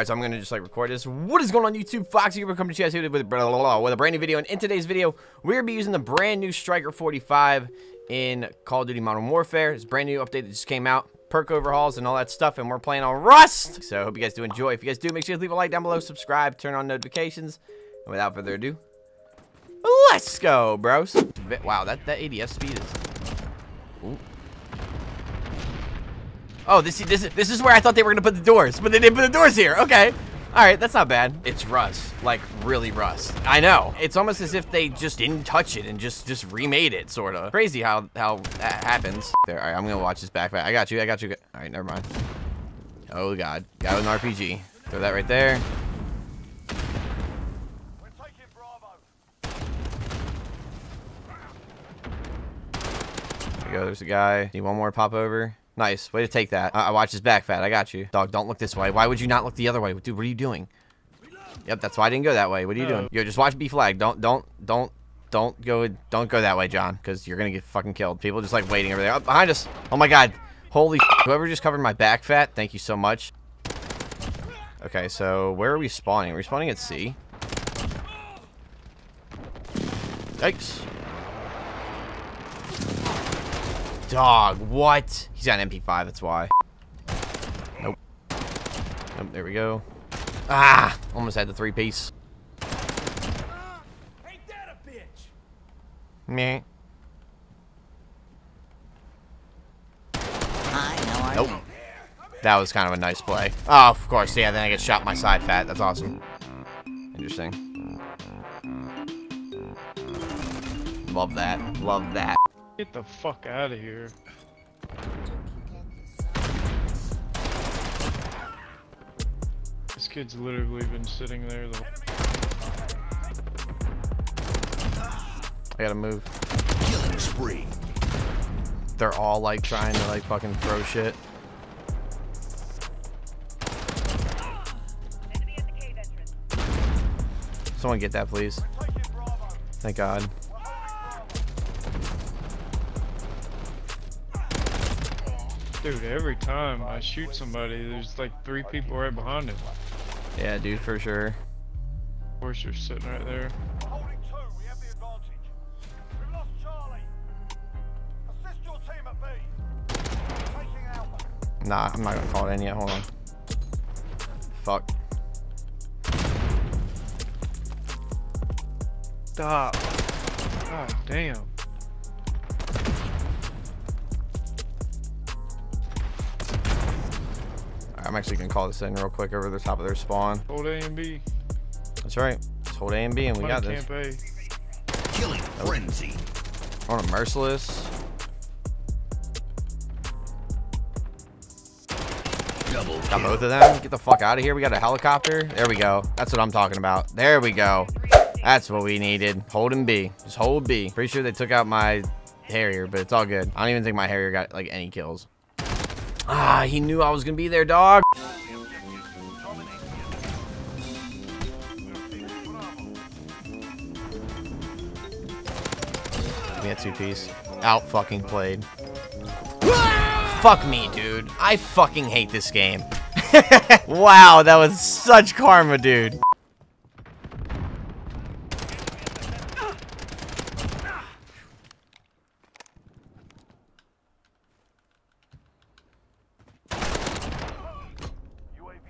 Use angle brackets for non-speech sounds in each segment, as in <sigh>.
Alright, so I'm gonna just like record this. What is going on YouTube? Fox here coming to you guys with, with a brand new video. And in today's video, we're gonna be using the brand new Striker 45 in Call of Duty Modern Warfare. It's a brand new update that just came out. Perk overhauls and all that stuff, and we're playing on Rust! So I hope you guys do enjoy. If you guys do, make sure you leave a like down below, subscribe, turn on notifications. And without further ado, let's go, bros. Wow, that, that ADS speed is... Ooh. Oh, this, this, this is where I thought they were going to put the doors, but they didn't put the doors here. Okay. All right, that's not bad. It's rust, like really rust. I know. It's almost as if they just didn't touch it and just just remade it, sort of. Crazy how how that happens. There, all right, I'm gonna watch this back. I got you. I got you. All right, never mind. Oh god, got an RPG. Throw that right there. There you go. There's a guy. Need one more pop over. Nice. Way to take that. I, I watch his back fat. I got you. Dog, don't look this way. Why would you not look the other way? Dude, what are you doing? Yep, that's why I didn't go that way. What are you doing? Oh. Yo, just watch B flag. Don't, don't, don't, don't go, don't go that way, John, because you're gonna get fucking killed. People just like waiting over there. Oh, behind us. Oh my god. Holy Whoever just covered my back fat, thank you so much. Okay, so where are we spawning? Are we spawning at C? Yikes. Dog, what? He's got an MP5, that's why. Nope. Nope, there we go. Ah! Almost had the three piece. Ain't that a bitch? Meh. Nope. That was kind of a nice play. Oh, of course, yeah, then I get shot my side fat. That's awesome. Interesting. Love that. Love that. Get the fuck out of here. This kid's literally been sitting there the I gotta move. Killing spree. They're all like trying to like fucking throw shit. Someone get that, please. Thank God. Dude, every time I shoot somebody, there's like three people right behind it. Yeah, dude, for sure. Of course, you're sitting right there. Holding two, we have the advantage. We've lost Charlie. Assist your team at B. Taking Alpha. Nah, I'm not gonna call it in yet. Hold on. Fuck. Stop. God damn. I'm actually gonna call this in real quick over the top of their spawn. Hold A and B. That's right. Let's hold A and B and we got this. Camp A. Killing frenzy. I want a merciless. Double Got both of them. Get the fuck out of here. We got a helicopter. There we go. That's what I'm talking about. There we go. That's what we needed. Hold and B. Just hold B. Pretty sure they took out my Harrier, but it's all good. I don't even think my Harrier got like any kills. Ah, he knew I was gonna be there, dog. Give me a two piece. Out fucking played. <laughs> Fuck me, dude. I fucking hate this game. <laughs> wow, that was such karma, dude.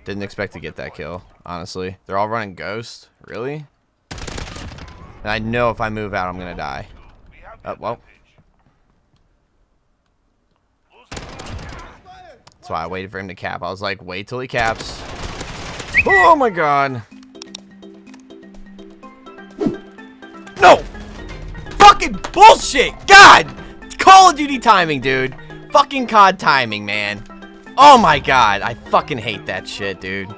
Didn't expect to get that kill, honestly. They're all running Ghost? Really? And I know if I move out, I'm gonna die. Oh, well. That's why I waited for him to cap. I was like, wait till he caps. Oh my god. No! Fucking bullshit! God! Call of Duty timing, dude. Fucking COD timing, man. Oh my god, I fucking hate that shit, dude.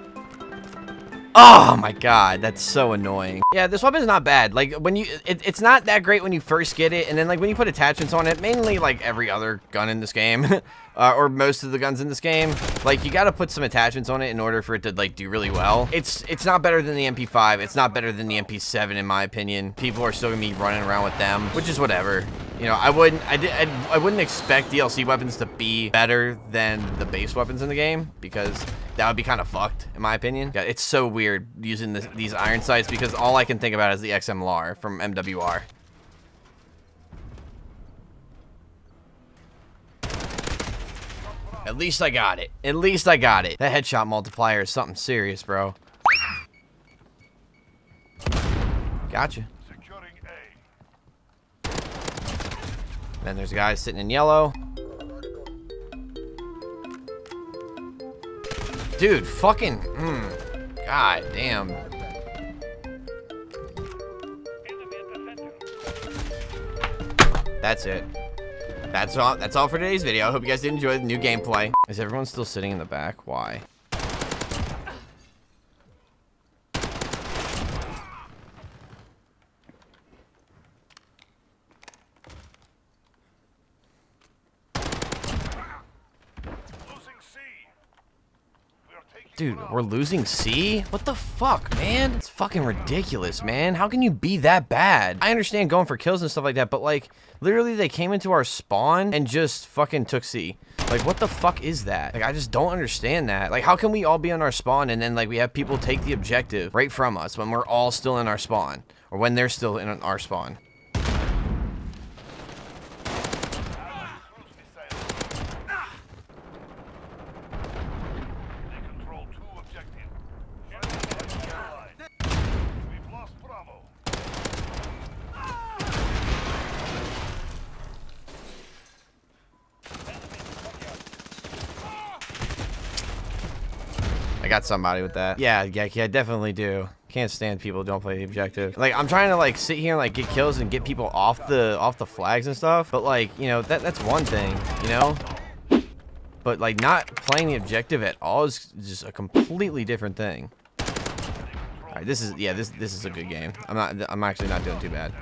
Oh my god, that's so annoying. Yeah, this weapon's not bad. Like, when you, it, it's not that great when you first get it, and then, like, when you put attachments on it, mainly, like, every other gun in this game, <laughs> uh, or most of the guns in this game, like, you gotta put some attachments on it in order for it to, like, do really well. It's, it's not better than the MP5. It's not better than the MP7, in my opinion. People are still gonna be running around with them, which is whatever. You know, I wouldn't, I, did, I, I wouldn't expect DLC weapons to be better than the base weapons in the game because that would be kind of fucked, in my opinion. Yeah, it's so weird using this, these iron sights because all I can think about is the XMLR from MWR. At least I got it. At least I got it. That headshot multiplier is something serious, bro. Gotcha. Securing A. Then there's a guy sitting in yellow. Dude, fucking, mm, god damn. That's it. That's all. That's all for today's video. I hope you guys did enjoy the new gameplay. Is everyone still sitting in the back? Why? Losing C. We are taking Dude, we're losing C? What the fuck, man? It's fucking ridiculous, man. How can you be that bad? I understand going for kills and stuff like that, but like, literally they came into our spawn and just fucking took C. Like, what the fuck is that? Like, I just don't understand that. Like, how can we all be on our spawn and then like we have people take the objective right from us when we're all still in our spawn? Or when they're still in our spawn? Cruise missile. They control two objectives. We've lost Bravo. I got somebody with that. Yeah, yeah, yeah, I definitely do. Can't stand people who don't play the objective. Like I'm trying to like sit here and like get kills and get people off the off the flags and stuff. But like, you know, that that's one thing, you know? But like not playing the objective at all is just a completely different thing. All right, this is yeah, this this is a good game. I'm not I'm actually not doing too bad.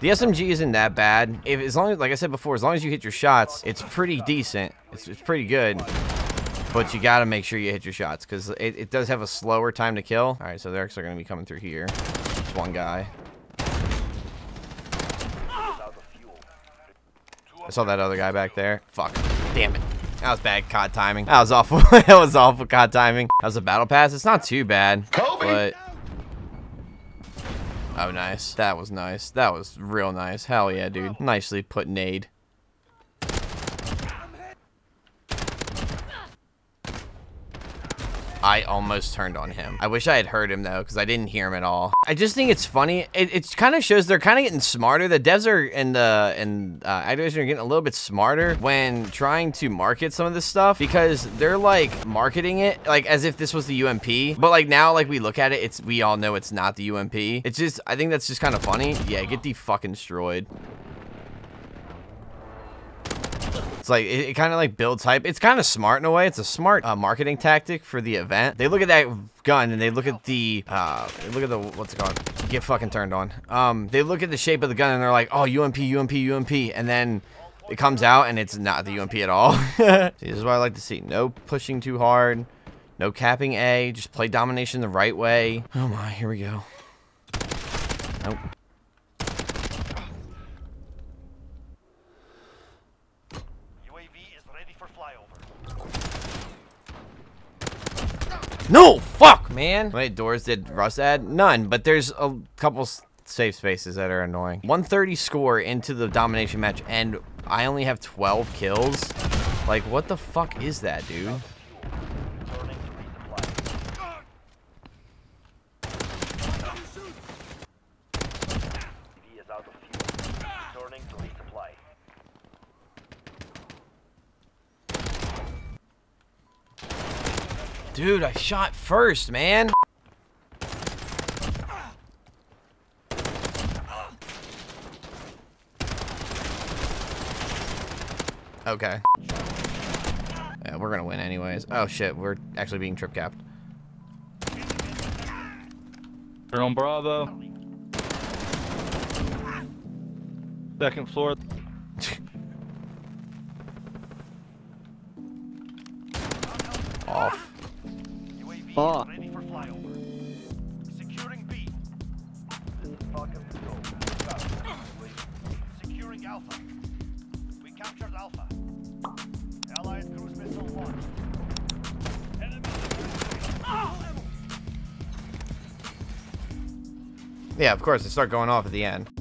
The SMG isn't that bad. If as long as like I said before, as long as you hit your shots, it's pretty decent. It's it's pretty good. But you gotta make sure you hit your shots because it, it does have a slower time to kill. All right, so they're actually gonna be coming through here. Just one guy. I saw that other guy back there. Fuck. Damn it. That was bad COD timing. That was awful. <laughs> that was awful COD timing. That was a battle pass. It's not too bad. But Oh, nice. That was nice. That was real nice. Hell yeah, dude. Nicely put nade. I almost turned on him. I wish I had heard him though, because I didn't hear him at all. I just think it's funny. It, it kind of shows they're kind of getting smarter. The devs are and the and uh, Activision are getting a little bit smarter when trying to market some of this stuff because they're like marketing it like as if this was the UMP. But like now, like we look at it, it's we all know it's not the UMP. It's just I think that's just kind of funny. Yeah, get the fucking destroyed. It's like it, it kind of like builds hype. It's kind of smart in a way. It's a smart uh, marketing tactic for the event. They look at that gun and they look at the uh, look at the what's it called? Get fucking turned on. Um, they look at the shape of the gun and they're like, oh UMP, UMP, UMP, and then it comes out and it's not the UMP at all. <laughs> see, this is what I like to see. No pushing too hard. No capping A. Just play domination the right way. Oh my, here we go. Nope. For flyover. No, fuck, man. How many doors did Rust add? None, but there's a couple safe spaces that are annoying. 130 score into the domination match, and I only have 12 kills. Like, what the fuck is that, dude? Returning to resupply. UAV is out of fuel. Returning to resupply. Dude, I shot first, man. Okay. Yeah, we're gonna win anyways. Oh shit, we're actually being trip capped. They're on Bravo. Second floor. <laughs> Off. UAV Fuck. ready for flyover. Securing B. This is Falcon Control. Alpha. We captured Alpha. Allied cruise missile launched. Enemy Yeah, of course, they start going off at the end.